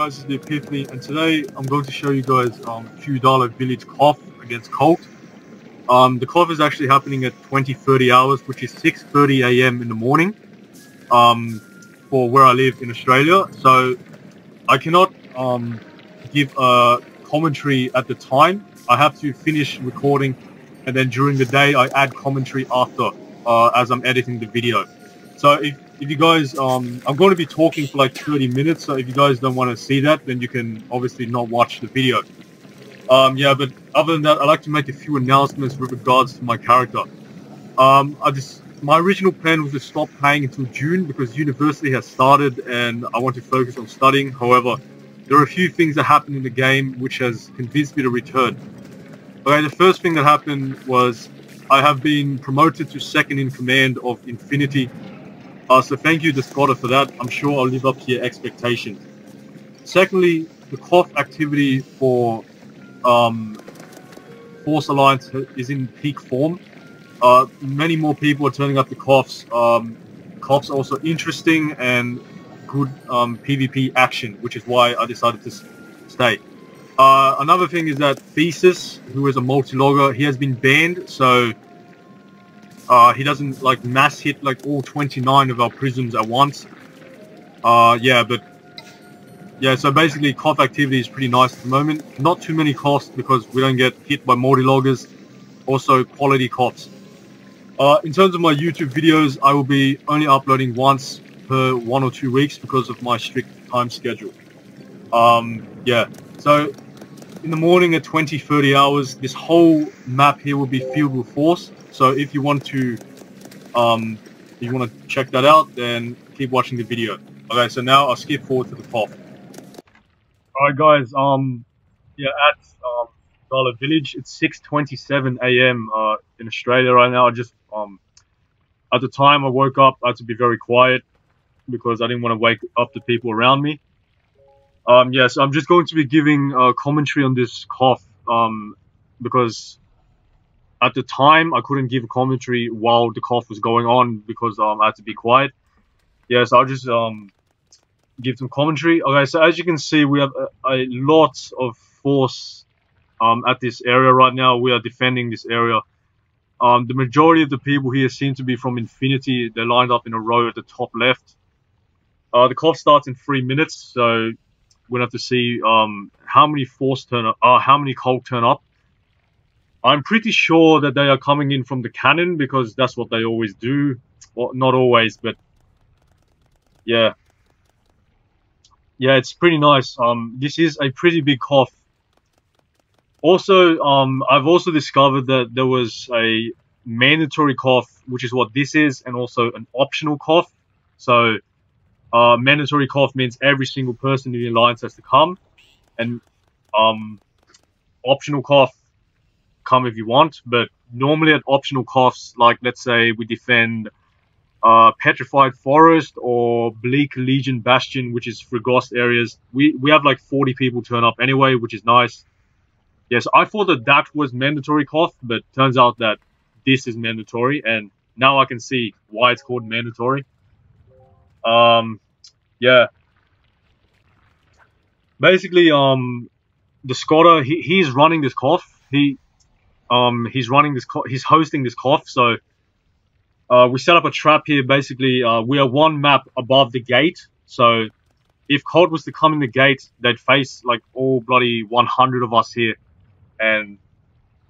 guys, it's the Epiphany, and today I'm going to show you guys um, Feudala Village KOTH against Cult. Um, the KOTH is actually happening at 20-30 hours, which is 6.30 a.m. in the morning um, for where I live in Australia. So I cannot um, give a commentary at the time. I have to finish recording, and then during the day I add commentary after uh, as I'm editing the video. So if if you guys, um, I'm going to be talking for like 30 minutes, so if you guys don't want to see that, then you can obviously not watch the video. Um, yeah, but other than that, I'd like to make a few announcements with regards to my character. Um, I just, my original plan was to stop playing until June because university has started and I want to focus on studying. However, there are a few things that happened in the game which has convinced me to return. Okay, the first thing that happened was I have been promoted to second in command of Infinity uh, so thank you, Discorder, for that. I'm sure I'll live up to your expectations. Secondly, the KOTH activity for um, Force Alliance is in peak form. Uh, many more people are turning up the KOTHs. Um, KOTHs are also interesting and good um, PvP action, which is why I decided to stay. Uh, another thing is that Thesis, who is a multi-logger, he has been banned, so uh, he doesn't like mass hit like all 29 of our prisms at once. Uh, yeah, but yeah, so basically KOTH activity is pretty nice at the moment. Not too many KOTHs because we don't get hit by multi-loggers. Also quality KOTHs. Uh, in terms of my YouTube videos, I will be only uploading once per one or two weeks because of my strict time schedule. Um, yeah, so in the morning at 20, 30 hours, this whole map here will be filled with force. So if you want to, um, if you want to check that out, then keep watching the video. Okay, so now I'll skip forward to the top. Alright guys, um, yeah, at um, Dollar Village, it's 6.27 a.m. Uh, in Australia right now. I just, um, at the time I woke up, I had to be very quiet because I didn't want to wake up the people around me. Um, yes, yeah, so I'm just going to be giving a commentary on this KOTH um, because at the time I couldn't give commentary while the KOTH was going on because um, I had to be quiet. Yeah, so I'll just um, give some commentary. Okay, so as you can see, we have a, a lot of force um, at this area right now. We are defending this area. Um, the majority of the people here seem to be from Infinity. They're lined up in a row at the top left. Uh, the KOTH starts in three minutes, so we'll have to see um, how many force turn up, uh, how many cult turn up. I'm pretty sure that they are coming in from the cannon because that's what they always do. Well, not always, but yeah. Yeah, it's pretty nice. Um, this is a pretty big KOTH. Also, um, I've also discovered that there was a mandatory KOTH, which is what this is, and also an optional KOTH. So, uh, mandatory KOTH means every single person in the alliance has to come, and um, optional KOTH come if you want, but normally at optional KOTHs, like let's say we defend uh, Petrified Forest or Bleak Legion Bastion, which is Frigost areas, we, we have like 40 people turn up anyway, which is nice. Yes, I thought that that was mandatory KOTH, but turns out that this is mandatory, and now I can see why it's called mandatory. Um, yeah. Basically, um, the Scotter, he, he's running this KOTH. He um, he's running this, he's hosting this KOTH. So uh, we set up a trap here. Basically, uh, we are one map above the gate. So if Cult was to come in the gate, they'd face like all bloody 100 of us here, and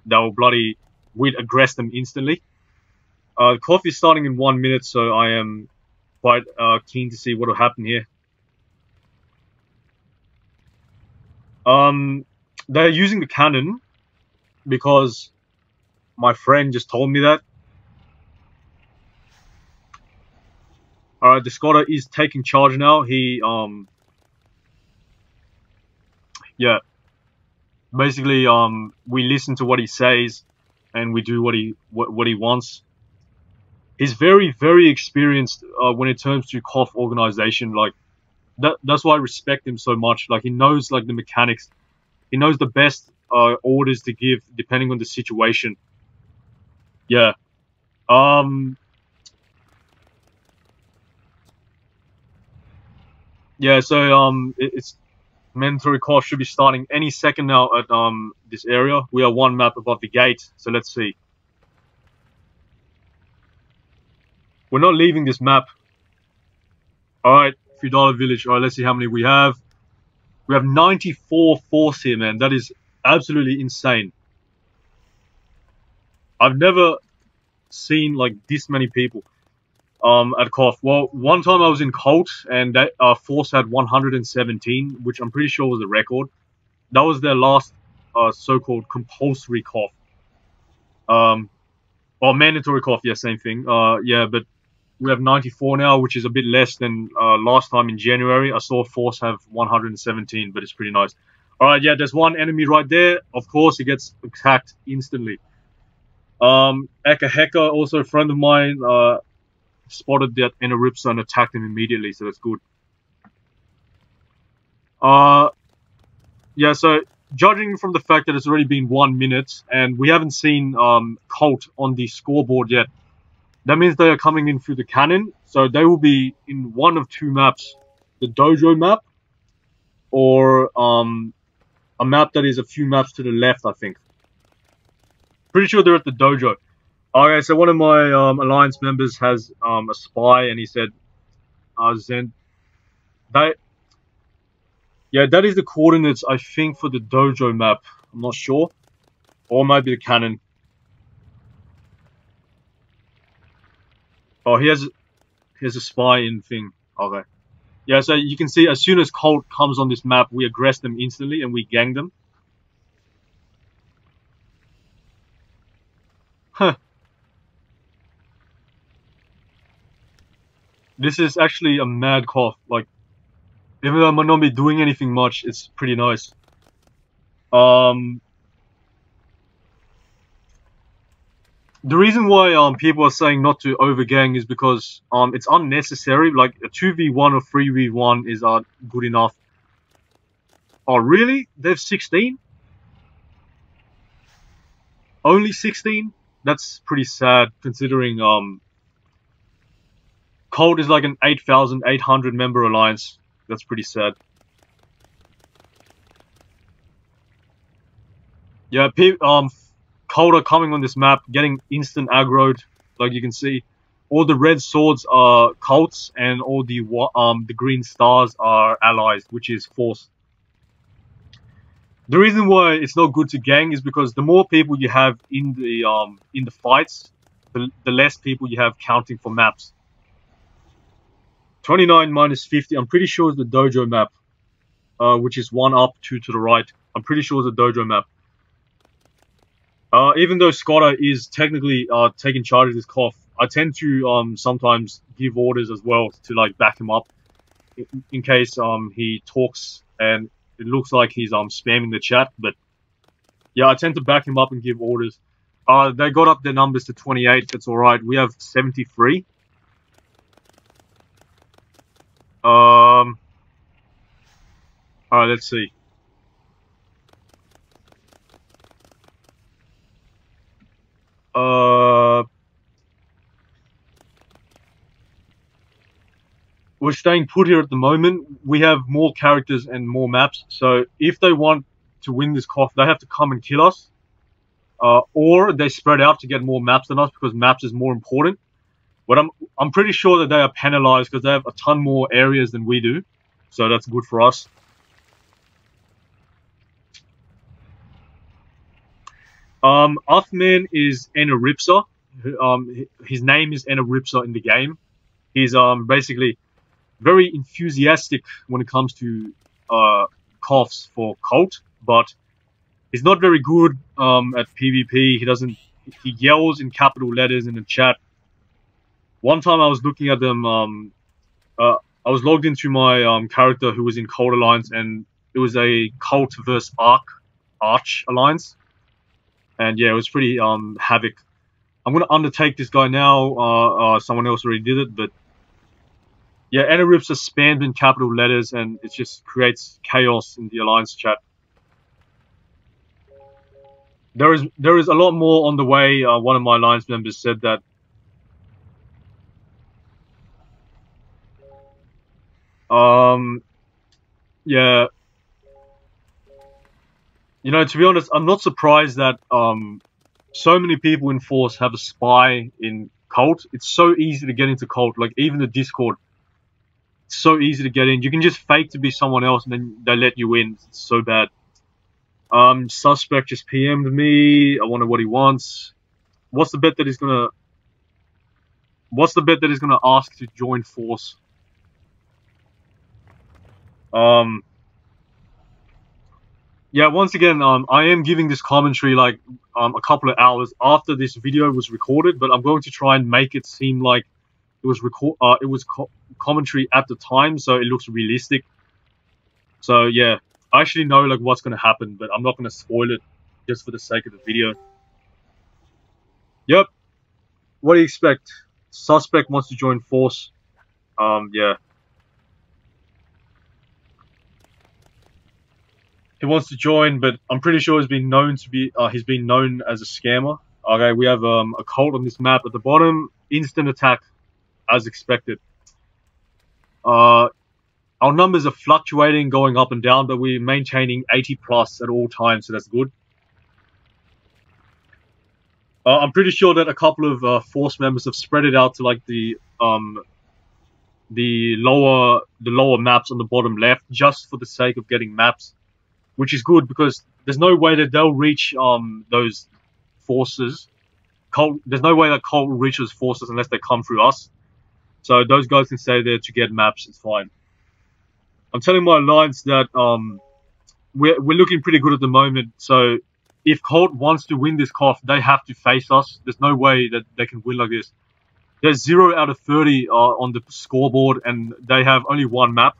they'll bloody we'd aggress them instantly. Uh, the KOTH is starting in one minute, so I am quite uh, keen to see what will happen here. Um, they're using the cannon, because my friend just told me that. Alright, the Scotter is taking charge now. He, um, yeah, basically, um, we listen to what he says and we do what he, what, what he wants. He's very, very experienced uh, when it comes to KOTH organization. Like, that, that's why I respect him so much. Like, he knows, like, the mechanics. He knows the best uh, orders to give depending on the situation. Yeah. Um. Yeah. So um, it, it's mandatory course should be starting any second now at um this area. We are one map above the gate, so let's see. We're not leaving this map. Alright, Few Village. Alright, let's see how many we have. We have 94 force here, man. That is absolutely insane. I've never seen like this many people um, at KOTH. Well, one time I was in Cult and that uh, Force had 117, which I'm pretty sure was a record. That was their last uh, so-called compulsory KOTH. Um, or mandatory KOTH, yeah, same thing. Uh, yeah, but we have 94 now, which is a bit less than uh, last time in January. I saw Force have 117, but it's pretty nice. All right, yeah, there's one enemy right there. Of course, he gets attacked instantly. Um, Eka Heka, also a friend of mine, uh, spotted that Eniripsa and attacked him immediately, so that's good. Uh, yeah, so judging from the fact that it's already been one minute and we haven't seen um, Cult on the scoreboard yet, that means they are coming in through the cannon. So they will be in one of two maps, the dojo map or a map that is a few maps to the left, I think. Pretty sure they're at the dojo. Okay, so one of my um, alliance members has um, a spy, and he said, uh, "Zen, that, yeah, that is the coordinates I think for the dojo map. I'm not sure, or maybe the cannon. Oh, he has, he has a spy in thing. Okay, yeah. So you can see as soon as Cult comes on this map, we aggress them instantly and we gang them. Huh. this is actually a mad KOTH. Like, even though I might not be doing anything much, it's pretty nice. Um, the reason why um people are saying not to overgang is because um it's unnecessary. Like a two v one or three v one is uh good enough. Oh really? They've sixteen. Only sixteen. That's pretty sad considering um Cult is like an 8,800 member alliance. That's pretty sad. Yeah, um, Cult are coming on this map, getting instant aggroed, like you can see. All the red swords are cults, and all the um the green stars are allies, which is Force. The reason why it's not good to gang is because the more people you have in the um in the fights, the, the less people you have counting for maps. 29 minus 50, I'm pretty sure is the dojo map, uh, which is one up, two to the right. I'm pretty sure it's the dojo map. Uh, even though Scotter is technically uh, taking charge of this KOTH, I tend to um, sometimes give orders as well to like back him up in, in case um, he talks and it looks like he's um spamming the chat. But yeah, I tend to back him up and give orders. Uh, they got up their numbers to 28. That's all right. We have 73. Um. All right, let's see. Uh. We're staying put here at the moment. We have more characters and more maps. So if they want to win this KOTH, they have to come and kill us. Uh, or they spread out to get more maps than us because maps is more important. But I'm I'm pretty sure that they are penalized because they have a ton more areas than we do, so that's good for us. Um, Uthman is Enaripsa. Um, his name is Enaripsa in the game. He's um basically very enthusiastic when it comes to uh KOTHs for Cult, but he's not very good um at PvP. He doesn't he yells in capital letters in the chat one time I was looking at them. Um, uh, I was logged into my um, character who was in Cult Alliance, and it was a Cult versus Arc Arch Alliance, and yeah, it was pretty um havoc. I'm gonna undertake this guy now. Uh, uh, someone else already did it, but yeah, Enarips are spammed in capital letters, and it just creates chaos in the alliance chat. There is there is a lot more on the way. Uh, one of my alliance members said that Um, yeah, you know, to be honest, I'm not surprised that um, so many people in Force have a spy in Cult. It's so easy to get into Cult. Like even the Discord, it's so easy to get in. You can just fake to be someone else, and then they let you in. It's so bad. Um, suspect just PM'd me. I wonder what he wants. What's the bet that he's gonna? What's the bet that he's gonna ask to join Force? Um, yeah, once again, um, I am giving this commentary like um, a couple of hours after this video was recorded, but I'm going to try and make it seem like it was record, uh, it was co commentary at the time, so it looks realistic. So yeah, I actually know like what's going to happen, but I'm not going to spoil it just for the sake of the video. Yep. What do you expect? Suspect wants to join force. Um, yeah. He wants to join, but I'm pretty sure he's been known to be uh, he's been known as a scammer. Okay, we have um, a cult on this map at the bottom. Instant attack, as expected. Uh, our numbers are fluctuating, going up and down, but we're maintaining 80 plus at all times, so that's good. Uh, I'm pretty sure that a couple of uh, force members have spread it out to like the um, the lower the lower maps on the bottom left, just for the sake of getting maps which is good because there's no way that they'll reach um those forces. Cult, there's no way that Cult will reach those forces unless they come through us. So those guys can stay there to get maps. It's fine. I'm telling my alliance that um we're we're looking pretty good at the moment. So if Cult wants to win this KOTH, they have to face us. There's no way that they can win like this. There's zero out of 30 uh, on the scoreboard, and they have only one map.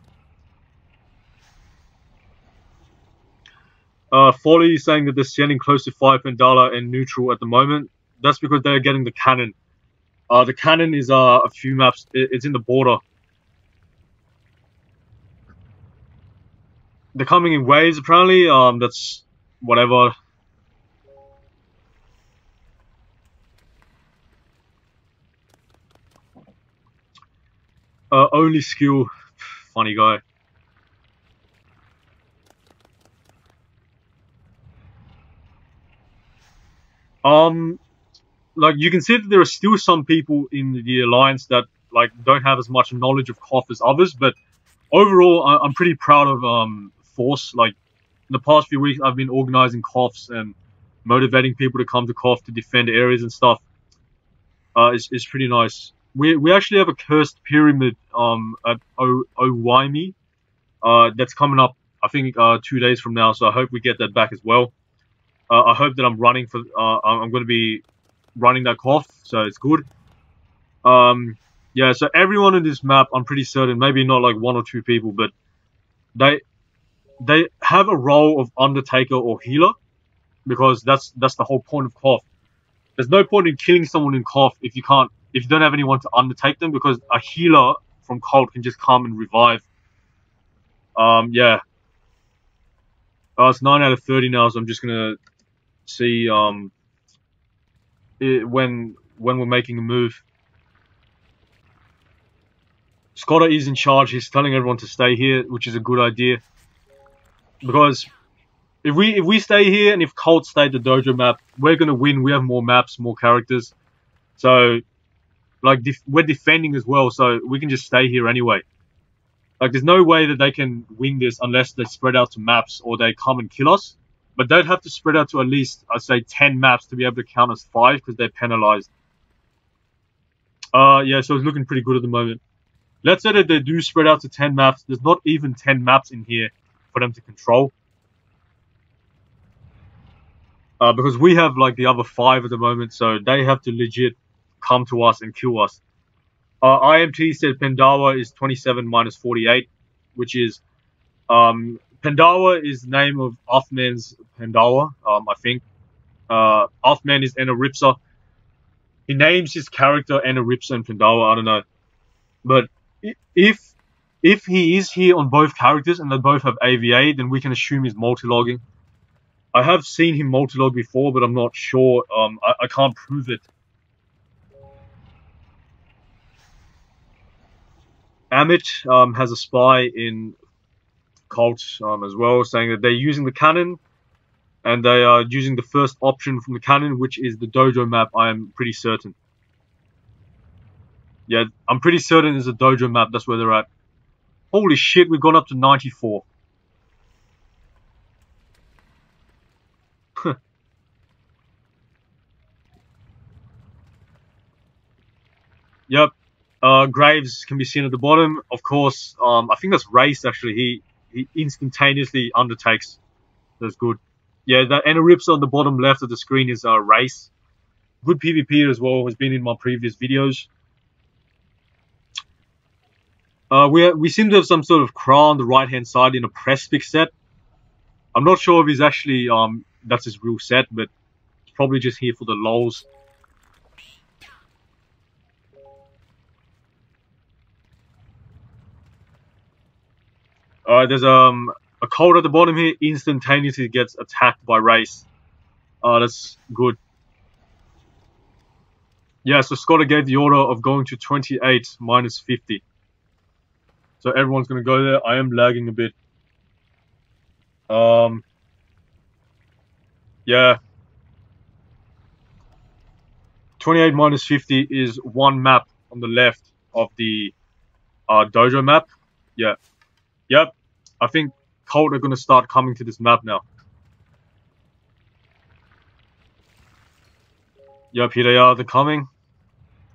Uh, Folly is saying that they're standing close to 5 Pandala and neutral at the moment. That's because they're getting the cannon. Uh, the cannon is uh, a few maps. It's in the border. They're coming in waves apparently. Um, that's whatever. Uh, only skill. Funny guy. Um, like you can see that there are still some people in the alliance that like don't have as much knowledge of KOTH as others, but overall, I, am pretty proud of um Force. Like in the past few weeks, I've been organizing KOTHs and motivating people to come to KOTH to defend areas and stuff. Uh, it's, it's pretty nice. We, we actually have a cursed pyramid um at o- Owaimi, uh that's coming up I think uh two days from now, so I hope we get that back as well. Uh, I hope that I'm running for. Uh, I'm going to be running that KOTH, so it's good. Um, yeah, so everyone in this map, I'm pretty certain, maybe not like one or two people, but they they have a role of Undertaker or healer because that's that's the whole point of KOTH. There's no point in killing someone in KOTH if you can't if you don't have anyone to undertake them because a healer from Cult can just come and revive. Um, yeah. Uh, it's 9 out of 30 now, so I'm just going to see um, it, when when we're making a move. Scotta is in charge. He's telling everyone to stay here, which is a good idea. Because if we if we stay here and if Cult stay the dojo map, we're gonna win. We have more maps, more characters. So, like, def we're defending as well, so we can just stay here anyway. Like, there's no way that they can win this unless they spread out to maps or they come and kill us. But they'd have to spread out to at least, I'd say, 10 maps to be able to count as 5 because they're penalized. Uh, yeah, so it's looking pretty good at the moment. Let's say that they do spread out to 10 maps. There's not even 10 maps in here for them to control. Uh, because we have like the other 5 at the moment, so they have to legit come to us and kill us. Uh, IMT said Pandawa is 27 minus 48, which is um, Pandawa is the name of Othman's Pandawa, um, I think. Uh, Othman is Enaripsa. He names his character Enaripsa and Pandawa, I don't know. But if if he is here on both characters and they both have AVA, then we can assume he's multi-logging. I have seen him multi-log before, but I'm not sure. Um, I, I can't prove it. Amit um, has a spy in Cult um, as well, saying that they're using the cannon And they are using the first option from the cannon, which is the dojo map, I am pretty certain. Yeah, I'm pretty certain it's a dojo map, that's where they're at. Holy shit, we've gone up to 94. yep, uh, Graves can be seen at the bottom. Of course, um, I think that's Race actually. He he instantaneously undertakes. That's good. Yeah, that Enerips on the bottom left of the screen is uh, Race. Good PvP as well. Has been in my previous videos. Uh, we we seem to have some sort of crow on the right hand side in a press set. I'm not sure if he's actually um that's his real set, but he's probably just here for the lols. Alright, there's um a cult at the bottom here, instantaneously gets attacked by Race. Uh, that's good. Yeah, so Scott gave the order of going to 28 minus 50. So everyone's going to go there. I am lagging a bit. Um, yeah. 28 minus 50 is one map on the left of the uh, dojo map. Yeah. Yep. I think Cult are going to start coming to this map now. Yep, here they are. They're coming.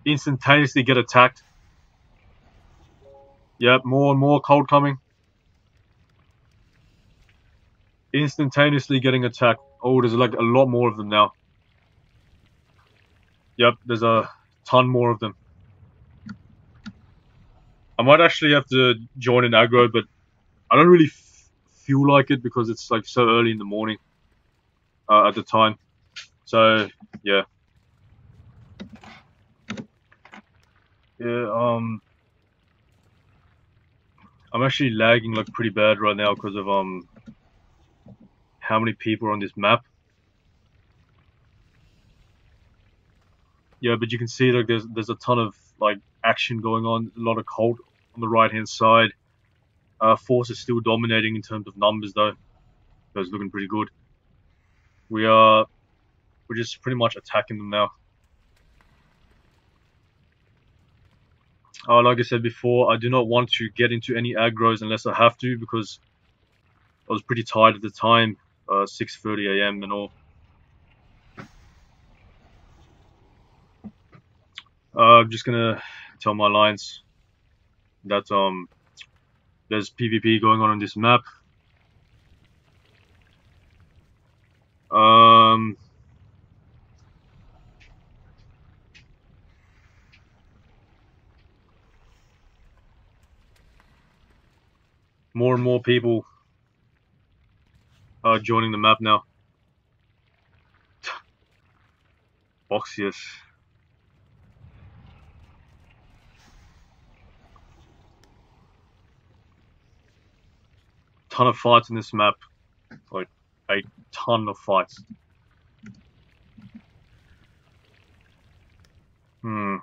Instantaneously get attacked. Yep, more and more cult coming. Instantaneously getting attacked. Oh, there's like a lot more of them now. Yep, there's a ton more of them. I might actually have to join an aggro, but I don't really feel like it because it's like so early in the morning uh, at the time. So yeah, yeah. Um, I'm actually lagging like pretty bad right now because of um how many people are on this map. Yeah, but you can see like there's there's a ton of like action going on, a lot of Cult on the right hand side. Uh, Force is still dominating in terms of numbers, though. So it's looking pretty good. We are, we're just pretty much attacking them now. Uh, like I said before, I do not want to get into any aggros unless I have to because I was pretty tired at the time, uh, 6:30 a.m. and all. Uh, I'm just gonna tell my lines that um there's PvP going on on this map. Um, more and more people are joining the map now. Boxius. Ton of fights in this map. Like, a ton of fights. Hmm.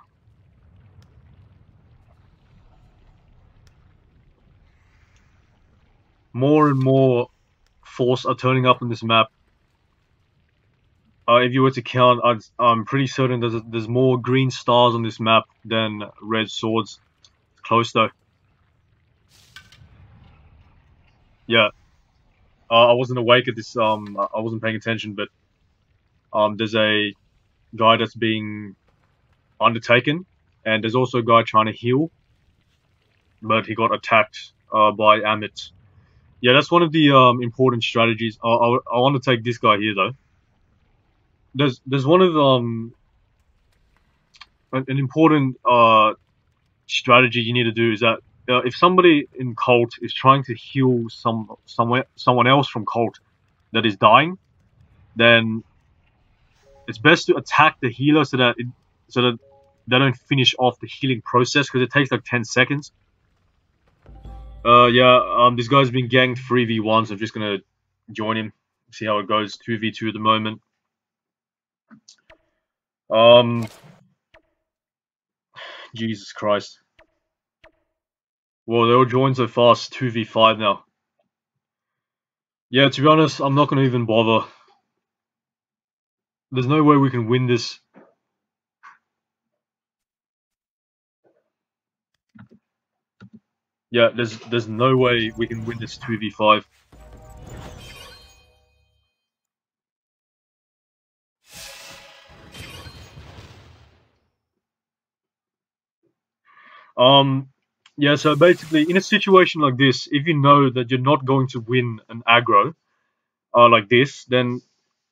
More and more force are turning up on this map. Uh, if you were to count, i am pretty certain there's, there's more green stars on this map than red swords. Close though. Yeah. Uh, I wasn't awake at this. Um, I wasn't paying attention, but um, there's a guy that's being undertaken, and there's also a guy trying to heal, but he got attacked uh, by Amit. Yeah, that's one of the um, important strategies. I, I, I want to take this guy here though. There's there's one of um an, an important uh strategy you need to do is that if somebody in cult is trying to heal some somewhere someone else from cult that is dying, then it's best to attack the healer so that it, so that they don't finish off the healing process because it takes like 10 seconds. Uh, yeah, um, this guy's been ganged 3v1, so I'm just gonna join him, see how it goes. 2v2 at the moment. Um, Jesus Christ. Well, they all joined so fast, 2v5 now. Yeah, to be honest, I'm not going to even bother. there's no way we can win this. Yeah, there's there's no way we can win this 2v5. Um, yeah, so basically, in a situation like this, if you know that you're not going to win an aggro uh, like this, then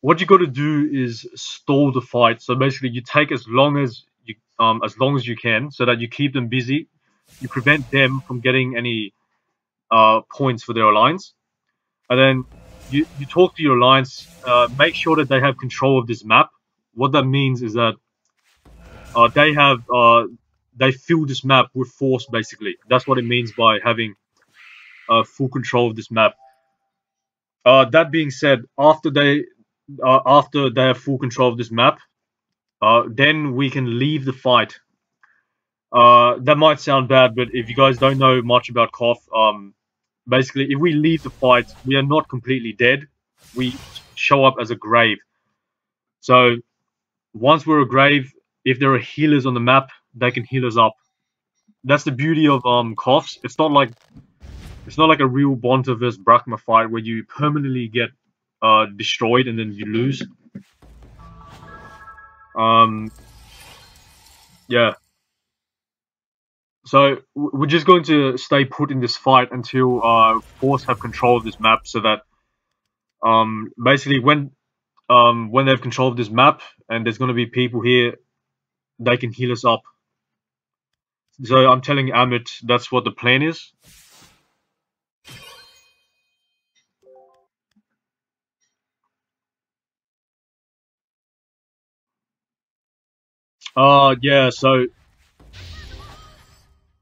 what you got to do is stall the fight. So basically, you take as long as you um, as long as you can, so that you keep them busy. You prevent them from getting any uh, points for their alliance, and then you you talk to your alliance. Uh, make sure that they have control of this map. What that means is that uh, they have uh, they fill this map with force basically. That's what it means by having uh, full control of this map. Uh, that being said after they uh, after they have full control of this map uh, then we can leave the fight. Uh, that might sound bad but if you guys don't know much about KOTH um, basically if we leave the fight we are not completely dead. We show up as a grave. So once we're a grave if there are healers on the map they can heal us up. That's the beauty of um KOTHs. It's not like it's not like a real Bonta vs Brakmar fight where you permanently get uh destroyed and then you lose. Um yeah. So we're just going to stay put in this fight until uh Force have control of this map so that um basically when um when they have control of this map and there's gonna be people here they can heal us up so I'm telling Amit that's what the plan is. Uh yeah, so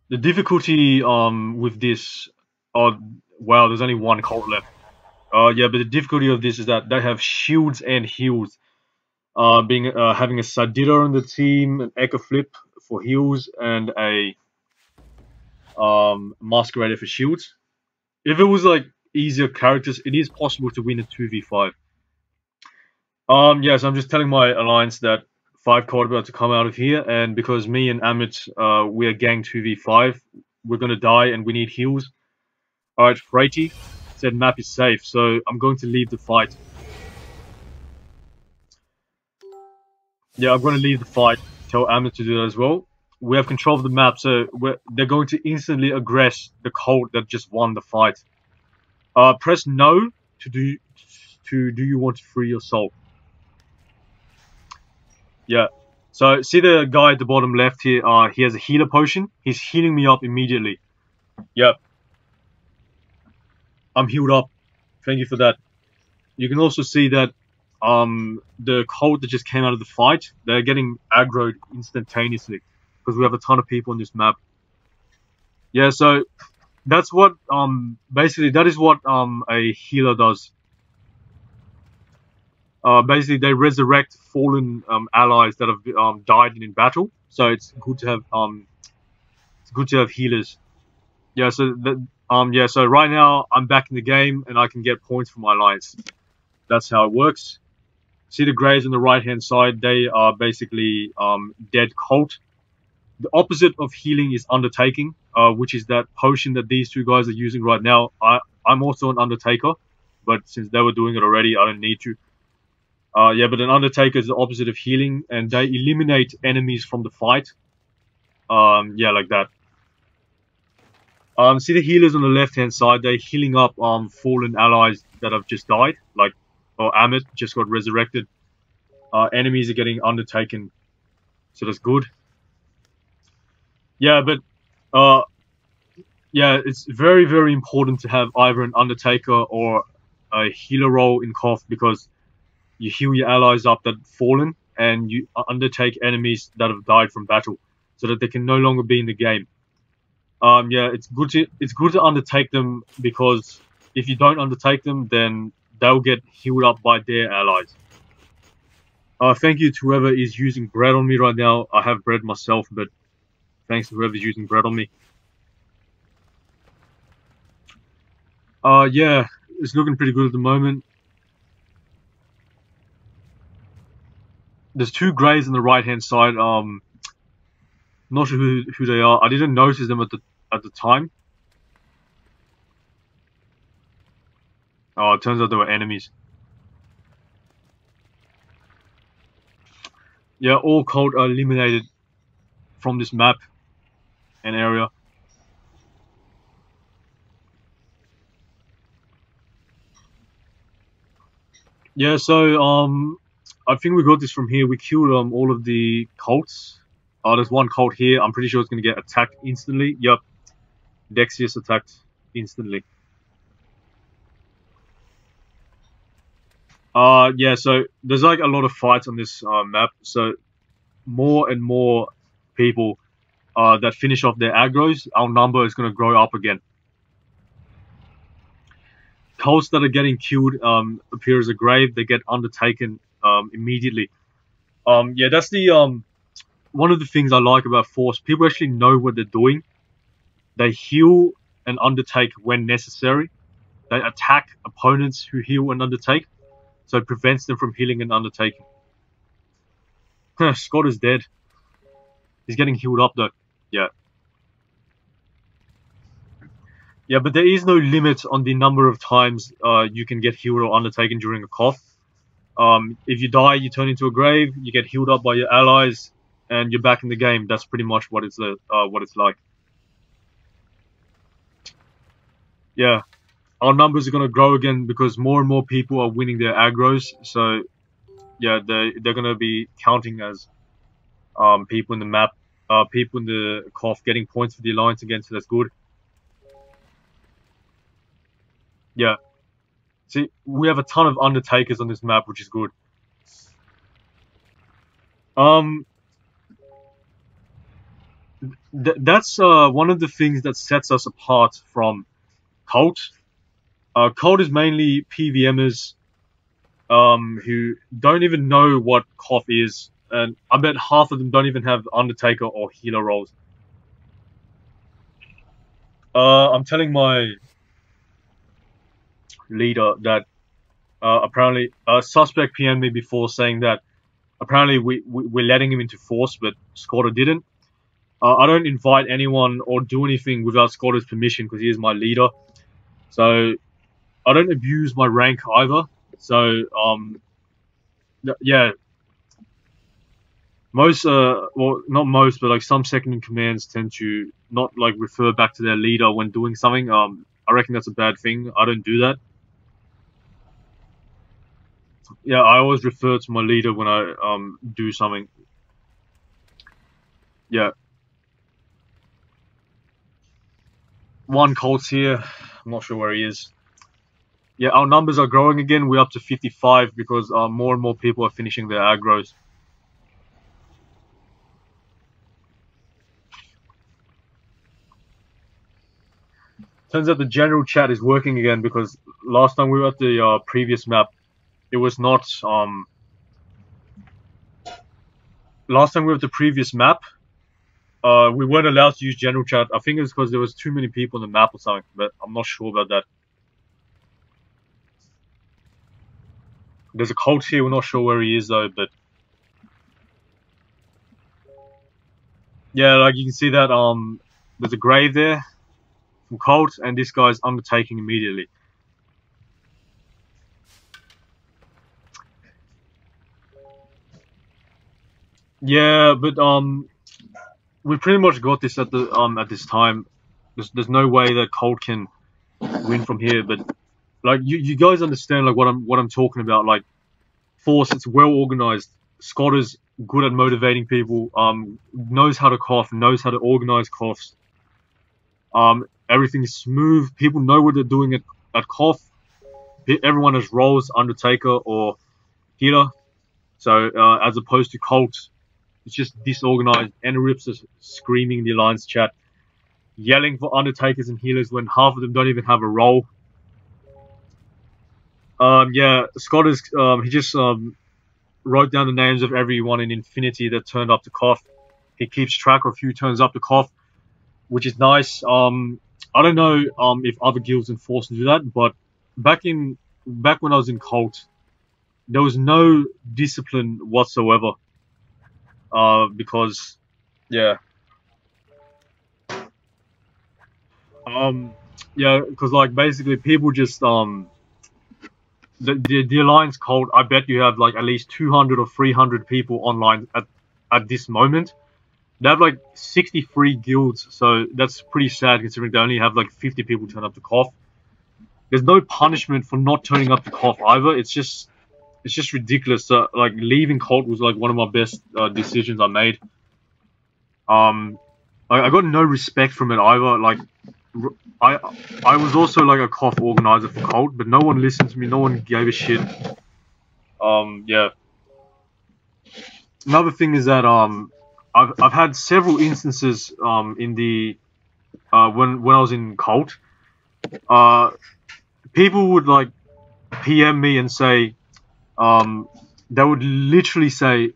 the difficulty um with this oh wow there's only one cult left. Uh yeah, but the difficulty of this is that they have shields and heals. Uh being uh having a Sadida on the team, an Ecaflip, for heals and a um, Masqueraider for shields. If it was like easier characters, it is possible to win a 2v5. Um, yes, I'm just telling my alliance that 5 card about to come out of here, and because me and Amit, uh, we are gang 2v5, we're gonna die and we need heals. Alright, Freighty said map is safe, so I'm going to leave the fight. Yeah, I'm gonna leave the fight tell Amit to do that as well. We have control of the map, so they're going to instantly aggress the cult that just won the fight. Uh, press no to do to do you want to free your soul. Yeah. So see the guy at the bottom left here. Uh, he has a healer potion. He's healing me up immediately. Yep. I'm healed up. Thank you for that. You can also see that um, the cult that just came out of the fight, they're getting aggroed instantaneously because we have a ton of people on this map. Yeah, so that's what um basically that is what um a healer does. Uh, basically, they resurrect fallen um, allies that have um, died in battle. So it's good to have um, it's good to have healers. Yeah. So that um yeah. So right now I'm back in the game and I can get points for my alliance. That's how it works. See the grays on the right hand side, they are basically um, dead cult. The opposite of healing is undertaking, uh, which is that potion that these two guys are using right now. I, I'm also an undertaker, but since they were doing it already, I don't need to. Uh, yeah, but an undertaker is the opposite of healing, and they eliminate enemies from the fight. Um, yeah, like that. Um, see the healers on the left hand side, they're healing up um, fallen allies that have just died, like or Amit just got resurrected. Uh, enemies are getting undertaken, so that's good. Yeah, but uh, yeah, it's very very important to have either an Undertaker or a healer role in KOTH because you heal your allies up that have fallen and you undertake enemies that have died from battle so that they can no longer be in the game. Um, yeah, it's good to it's good to undertake them because if you don't undertake them, then they'll get healed up by their allies. Uh, thank you to whoever is using bread on me right now. I have bread myself, but thanks to whoever's using bread on me. Uh, yeah, it's looking pretty good at the moment. there's two greys on the right hand side. Um, not sure who, who they are. I didn't notice them at the at the time. Oh, it turns out they were enemies. Yeah, all cult are eliminated from this map and area. Yeah, so um, I think we got this from here. We killed um all of the cults. Oh, there's one cult here. I'm pretty sure it's gonna get attacked instantly. Yep, Dexius attacked instantly. Uh, yeah, so there's like a lot of fights on this uh, map. So more and more people uh, that finish off their aggros, our number is going to grow up again. Cults that are getting killed um, appear as a grave. They get undertaken um, immediately. Um, yeah, that's the um, one of the things I like about Force. People actually know what they're doing. They heal and undertake when necessary. They attack opponents who heal and undertake so it prevents them from healing and undertaking. Scott is dead. He's getting healed up though. Yeah. Yeah, but there is no limit on the number of times uh, you can get healed or undertaken during a KOTH. Um, if you die, you turn into a grave. You get healed up by your allies, and you're back in the game. That's pretty much what it's uh, what it's like. Yeah our numbers are going to grow again because more and more people are winning their aggros. So, yeah, they they're going to be counting as um, people in the map, uh, people in the KOTH getting points for the alliance again. So that's good. Yeah. See, we have a ton of undertakers on this map, which is good. Um, th that's uh, one of the things that sets us apart from Cult uh, Cult is mainly PVMers um, who don't even know what KOTH is, and I bet half of them don't even have Undertaker or healer roles. Uh, I'm telling my leader that uh, apparently a suspect PM'd me before saying that apparently we, we are letting him into force, but Scotter didn't. Uh, I don't invite anyone or do anything without Scotter's permission because he is my leader. So I don't abuse my rank either. So um, yeah, most uh, well, not most, but like some second in commands tend to not like refer back to their leader when doing something. Um, I reckon that's a bad thing. I don't do that. Yeah, I always refer to my leader when I um do something. Yeah. One Cults here. I'm not sure where he is yeah, our numbers are growing again. We're up to 55 because uh, more and more people are finishing their aggros. Turns out the general chat is working again because last time we were at the uh, previous map, it was not. Um, last time we were at the previous map, uh, we weren't allowed to use general chat. I think it was because there was too many people on the map or something, but I'm not sure about that. There's a cult here. We're not sure where he is though, but yeah, like you can see that um, there's a grave there from cult, and this guy's undertaking immediately. Yeah, but um, we pretty much got this at the um at this time. There's there's no way that Cult can win from here, but like you, you guys understand like what I'm what I'm talking about. Like force, it's well organized. Scott is good at motivating people. Um, knows how to KOTH, knows how to organize KOTHs. Um, everything's smooth. People know what they're doing at, at KOTH. Everyone has roles, Undertaker or healer. So uh, as opposed to Cult, it's just disorganized. And Rips is screaming in the alliance chat, yelling for Undertakers and healers when half of them don't even have a role. Um, yeah, Scott is. Um, he just um, wrote down the names of everyone in Infinity that turned up to KOTH. He keeps track of who turns up to KOTH, which is nice. Um, I don't know um, if other guilds enforce forces do that, but back in back when I was in Cult, there was no discipline whatsoever. Uh, because, yeah. Um, yeah, because like basically people just um, the, the the alliance cult. I bet you have like at least two hundred or three hundred people online at at this moment. They have like 63 guilds, so that's pretty sad considering they only have like 50 people turn up to KOTH. There's no punishment for not turning up to cough either. It's just it's just ridiculous. So, like leaving Cult was like one of my best uh, decisions I made. Um, I, I got no respect from it either. Like, I I was also like a KOTH organizer for Cult, but no one listened to me. No one gave a shit. Um, yeah. Another thing is that um, I've I've had several instances um in the uh when when I was in Cult, uh, people would like PM me and say, um, they would literally say,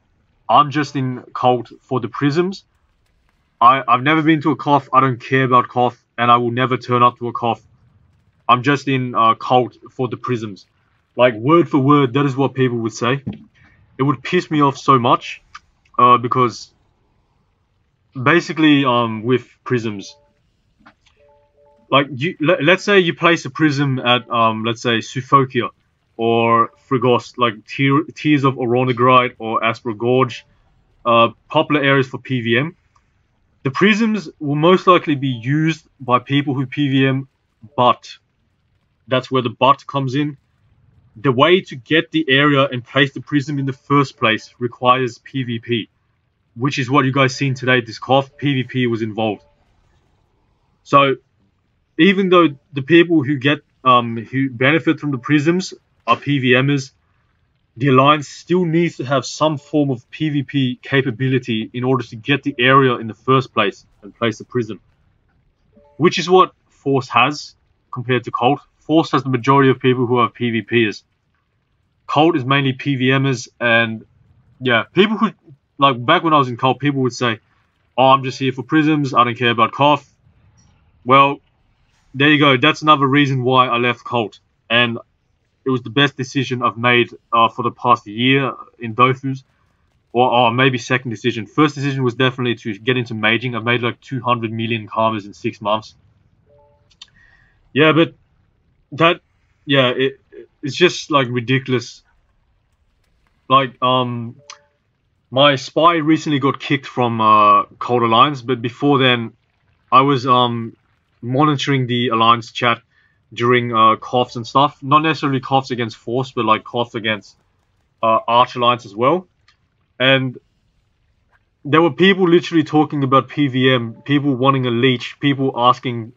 I'm just in cult for the prisms. I, I've never been to a KOTH. I don't care about KOTH, and I will never turn up to a KOTH. I'm just in a cult for the prisms. Like, word for word, that is what people would say. It would piss me off so much uh, because basically, um, with prisms, like, you, let, let's say you place a prism at, um, let's say, Sufokia or Frigost, like Tears of Oronogride or Aspro Gorge, uh, popular areas for PVM. The prisms will most likely be used by people who PVM, but that's where the but comes in. The way to get the area and place the prism in the first place requires PvP, which is what you guys seen today. This KOTH PvP was involved. So, even though the people who get um, who benefit from the prisms are PVMers, the Alliance still needs to have some form of PvP capability in order to get the area in the first place and place the prism. Which is what Force has compared to Cult. Force has the majority of people who are PvPers. Cult is mainly PVMers and yeah, people who like back when I was in Cult, people would say, Oh, I'm just here for prisms, I don't care about KOTH. Well, there you go. That's another reason why I left Cult. And it was the best decision I've made uh, for the past year in Dofus. Or, maybe second decision. First decision was definitely to get into maging. I've made like 200 million kamas in six months. Yeah, but that, yeah, it, it's just like ridiculous. Like, um, my spy recently got kicked from uh, Cult Alliance, but before then, I was um monitoring the Alliance chat during uh, KOTHs and stuff. Not necessarily KOTHs against Force, but like KOTHs against uh, Arch Alliance as well. And there were people literally talking about PVM, people wanting a leech, people asking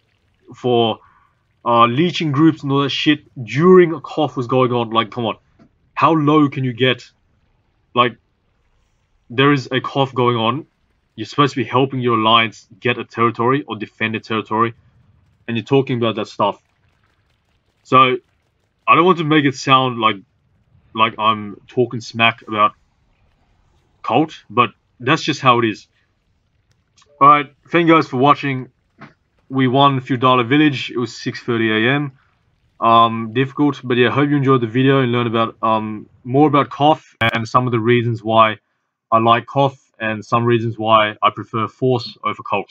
for uh, leeching groups and all that shit during a KOTH was going on. Like, come on, how low can you get? Like, there is a KOTH going on. You're supposed to be helping your alliance get a territory or defend a territory, and you're talking about that stuff. So I don't want to make it sound like like I'm talking smack about cult, but that's just how it is. Alright, thank you guys for watching. We won Feudala Village. It was 6.30 a.m. Um, difficult, but yeah, hope you enjoyed the video and learned about um, more about KOTH and some of the reasons why I like KOTH and some reasons why I prefer Force over Cult.